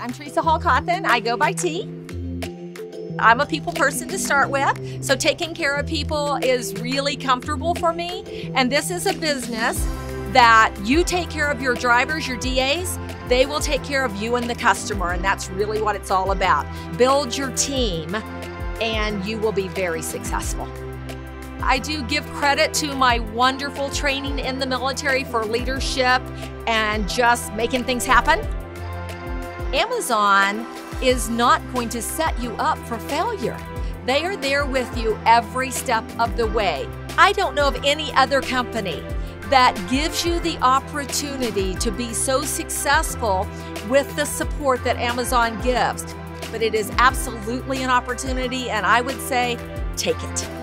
I'm Treassia Hall Cawthon. I go by T. I'm a people person to start with, so taking care of people is really comfortable for me. And this is a business that you take care of your drivers, your DAs, they will take care of you and the customer, and that's really what it's all about. Build your team, and you will be very successful. I do give credit to my wonderful training in the military for leadership and just making things happen. Amazon is not going to set you up for failure. They are there with you every step of the way. I don't know of any other company that gives you the opportunity to be so successful with the support that Amazon gives. But it is absolutely an opportunity, and I would say take it.